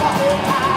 Barreira.